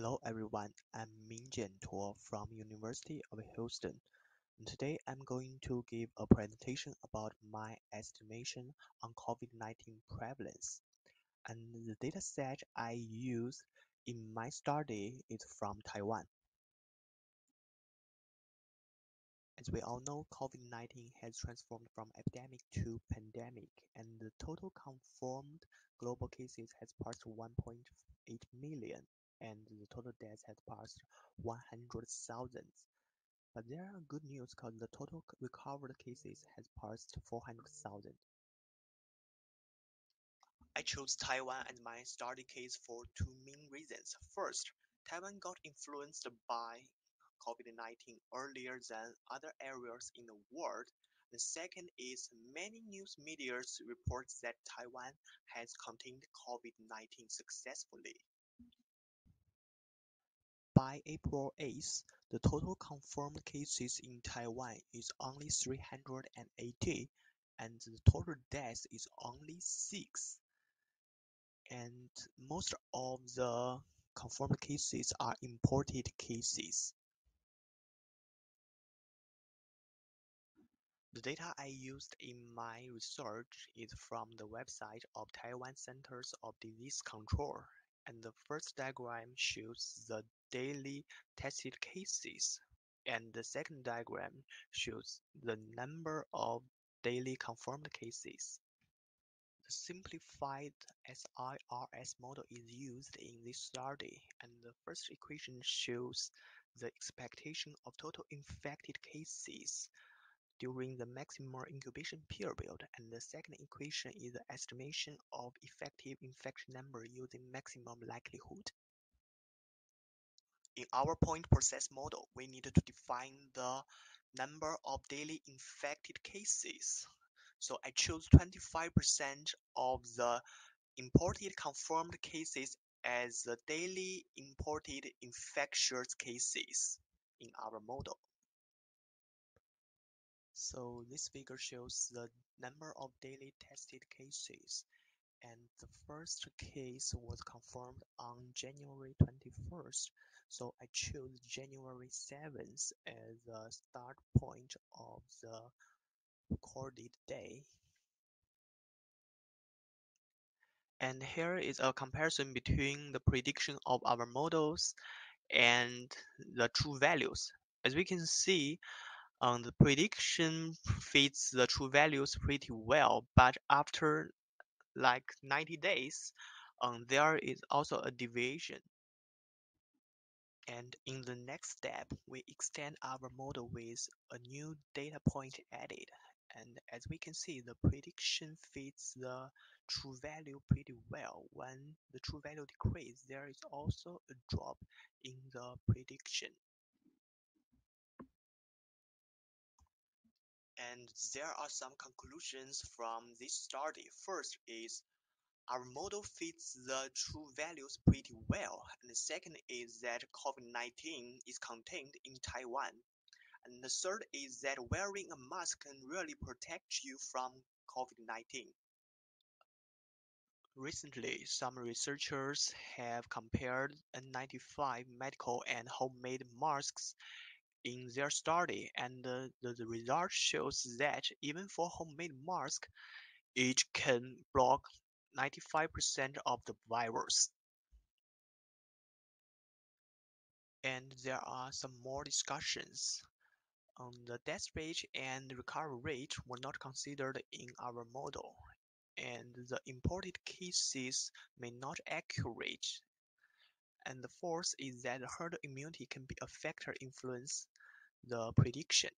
Hello everyone, I'm Mingjian Tuo from University of Houston. Today I'm going to give a presentation about my estimation on COVID-19 prevalence. And the dataset I use in my study is from Taiwan. As we all know, COVID-19 has transformed from epidemic to pandemic, and the total confirmed global cases has passed 1.8 million and the total deaths has passed 100,000. But there are good news because the total recovered cases has passed 400,000. I chose Taiwan as my study case for two main reasons. First, Taiwan got influenced by COVID-19 earlier than other areas in the world. The second is many news media reports that Taiwan has contained COVID-19 successfully. By April 8th, the total confirmed cases in Taiwan is only 380 and the total deaths is only 6. And most of the confirmed cases are imported cases. The data I used in my research is from the website of Taiwan Centers of Disease Control and the first diagram shows the daily tested cases, and the second diagram shows the number of daily confirmed cases. The simplified SIRS model is used in this study, and the first equation shows the expectation of total infected cases during the maximal incubation period, and the second equation is the estimation of effective infection number using maximum likelihood. In our point process model, we need to define the number of daily infected cases. So I chose 25% of the imported confirmed cases as the daily imported infectious cases in our model. So this figure shows the number of daily tested cases and the first case was confirmed on January 21st. So I chose January 7th as the start point of the recorded day. And here is a comparison between the prediction of our models and the true values. As we can see, um, the prediction fits the true values pretty well, but after like 90 days, um, there is also a deviation. And in the next step, we extend our model with a new data point added. And as we can see, the prediction fits the true value pretty well. When the true value decreases, there is also a drop in the prediction. And there are some conclusions from this study. First is our model fits the true values pretty well. And the second is that COVID-19 is contained in Taiwan. And the third is that wearing a mask can really protect you from COVID-19. Recently, some researchers have compared N95 medical and homemade masks in their study, and the, the result shows that even for homemade mask, it can block 95% of the virus. And there are some more discussions. Um, the death rate and recovery rate were not considered in our model, and the imported cases may not accurate and the fourth is that herd immunity can be a factor influence the prediction.